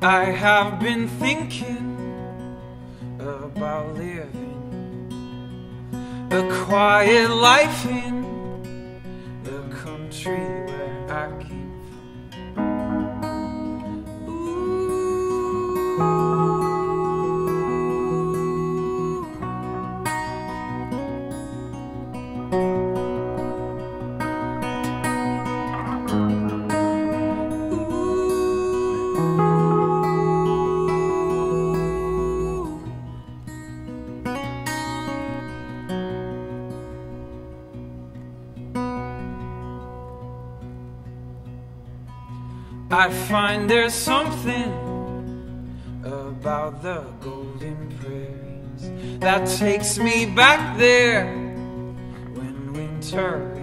I have been thinking about living a quiet life in the country where I came I find there's something about the golden prairies that takes me back there when winter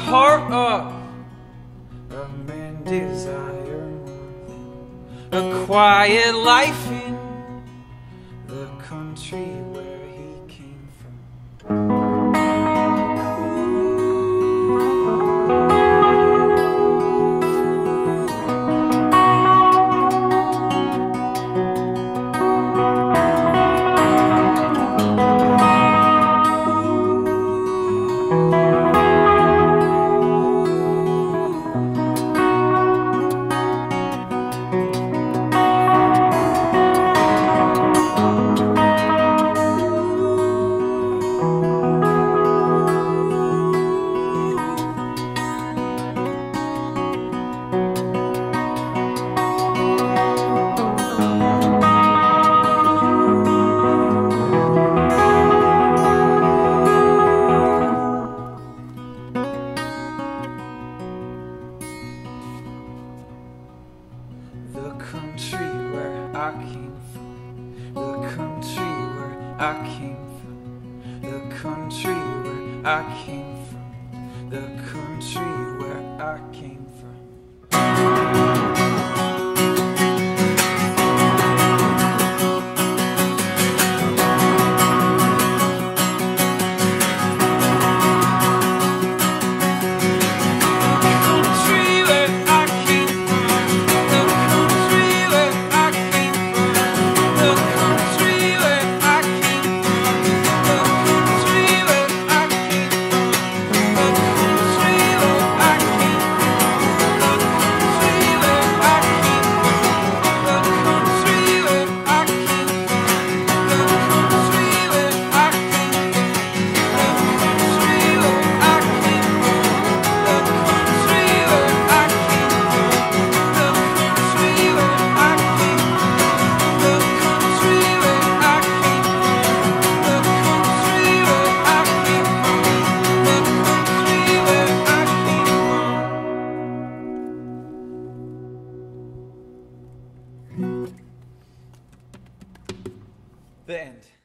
heart of a man desire a quiet life in the country where he came from? Country where I came from. The country where I came from. Country where I came from. The country where I came from. The end.